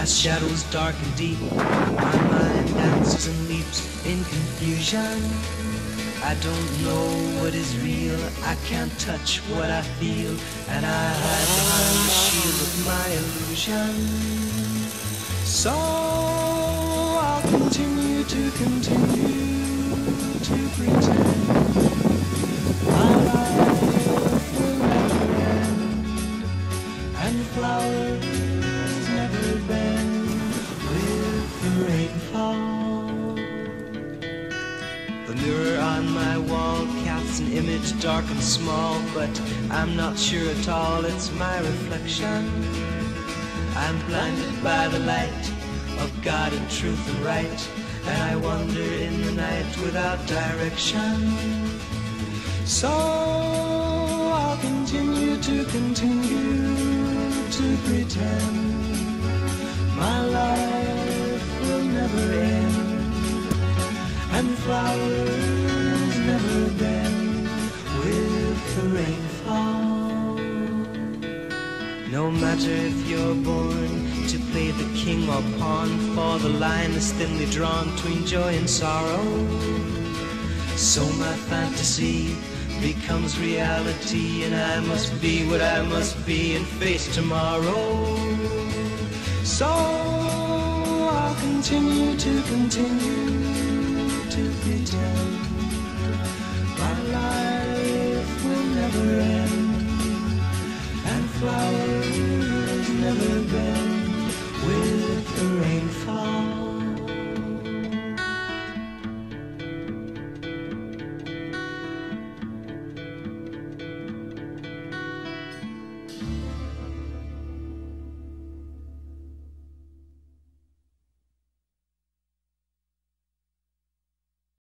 As shadows dark and deep, my mind dances and leaps in confusion. I don't know what is real, I can't touch what I feel, and I hide behind the shield of my illusion. So I'll continue to continue to pretend The mirror on my wall casts an image dark and small, but I'm not sure at all it's my reflection. I'm blinded by the light of God and truth and right, and I wander in the night without direction. So I'll continue to continue to pretend and flowers never bend with the rainfall. No matter if you're born to play the king or pawn, for the line is thinly drawn between joy and sorrow. So my fantasy becomes reality, and I must be what I must be and face tomorrow. So I'll continue to continue to pretend